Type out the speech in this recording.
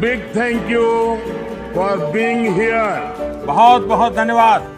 Big thank you for being here. बहुत बहुत धन्यवाद